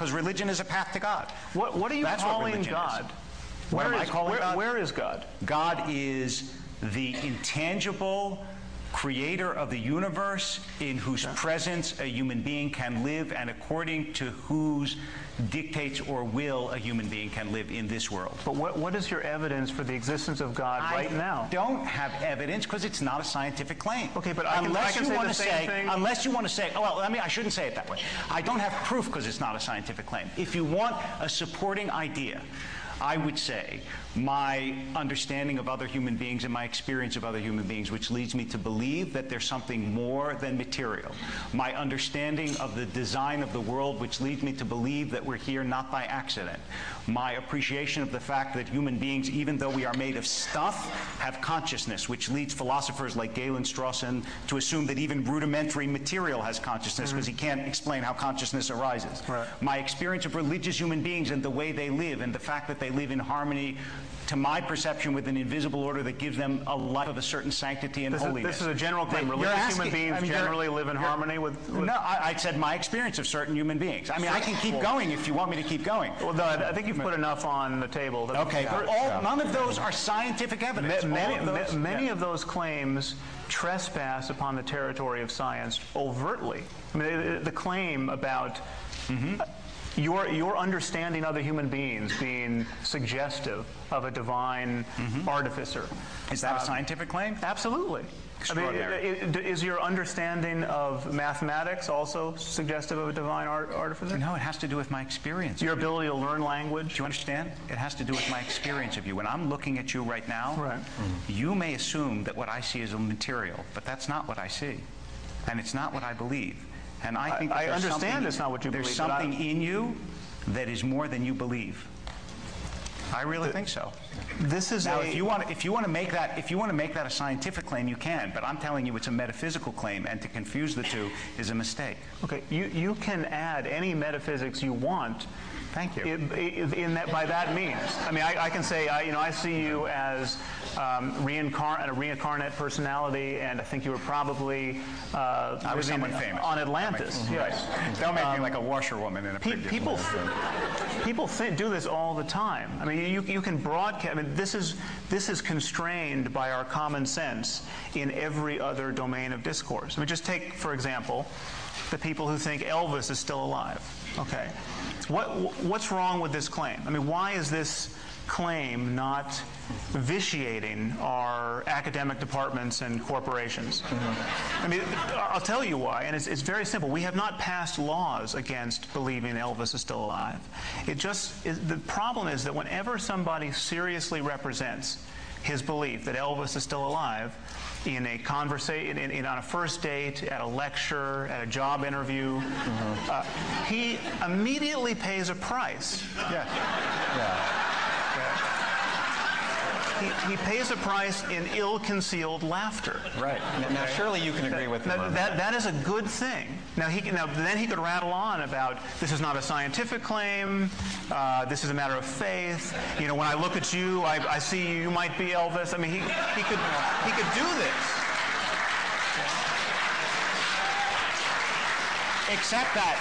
because religion is a path to God. What, what are you That's calling religion is. God? What Where am I calling where- God? Where is God? God is the intangible creator of the universe in whose presence a human being can live and according to whose dictates or will a human being can live in this world. But what, what is your evidence for the existence of God right I now? don't have evidence because it's not a scientific claim. Okay, but unless can you want to say, thing. unless you want to say, oh, well, I mean, I shouldn't say it that way. I don't have proof because it's not a scientific claim. If you want a supporting idea, I would say my understanding of other human beings and my experience of other human beings, which leads me to believe that there's something more than material. My understanding of the design of the world, which leads me to believe that we're here not by accident. My appreciation of the fact that human beings, even though we are made of stuff, have consciousness, which leads philosophers like Galen Strawson to assume that even rudimentary material has consciousness because he mm-hmm. can't explain how consciousness arises. Right. My experience of religious human beings and the way they live and the fact that they live in harmony to my perception with an invisible order that gives them a life of a certain sanctity and This is, holiness. this is a general claim. Religious you're human beings I mean, generally live in harmony with, with No, I, I said my experience of certain human beings. I mean, I can keep going if you want me to keep going. Well, no, I think you've put enough on the table. that- Okay, but all, none of those are scientific evidence. Ma- Many, of those- ma- many yeah. of those claims trespass upon the territory of science overtly. I mean, the, the claim about Mm-hmm. uh, your, your understanding other human beings being suggestive of a divine artificer. Mm-hmm. Is that a Um, scientific claim? Absolutely. I mean, Extraordinary. i- i- is your understanding of mathematics also suggestive of a divine art, artificer? No, it has to do with my experience. Your ability to learn language? Do you understand? It has to do with my experience of you. When I'm looking at you right now, Right. you may assume that what I see is a material, but that's not what I see. And it's not what I believe. And I think that I understand it's not what you There's believe, I- something in you that is more than you believe. I really think so. This is Now, a... if you want, if you want to make that, if you want to make that a scientific claim, you can. But I'm telling you, it's a metaphysical claim, and to confuse the two is a mistake. Okay, you, you can add any metaphysics you want. Thank you. In, in in that, by that means. I mean, I, I can say, I, you know, I see you as um, reincarn- a reincarnate personality, and I think you were probably uh, I was someone famous. on Atlantis. Yes. Don't make me like a washerwoman in a Pe- people, people do this all the time. I mean, you, you can broadcast. I mean, this is this is constrained by our common sense in every other domain of discourse. I mean, just take for example, the people who think Elvis is still alive. Okay, what what's wrong with this claim? I mean, why is this claim not vitiating our academic departments and corporations? Mm-hmm. I mean, I'll tell you why, and it's, it's very simple. We have not passed laws against believing Elvis is still alive. It just is, the problem is that whenever somebody seriously represents his belief that Elvis is still alive in a conversation, in, in, on a first date, at a lecture, at a job interview, uh, he immediately pays a price. Yeah. He, he pays a price in ill-concealed laughter. Right. N- Now, surely you can agree with him. Now, that, that is a good thing. Now, he can, now then he could rattle on about this is not a scientific claim. Uh, this is a matter of faith. You know, when I look at you, I, I see you, you might be Elvis. I mean, he, he could he could do this. Except that